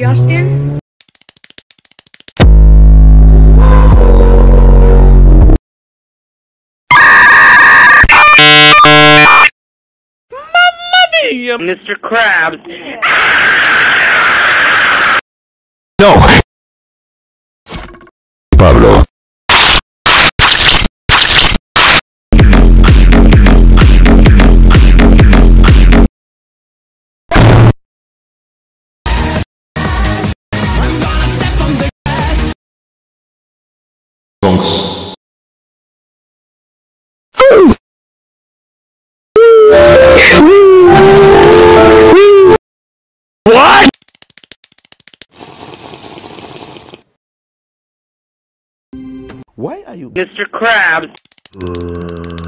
Justin? Mr. Krabs. No. Why are you... Mr. Krabs. Uh.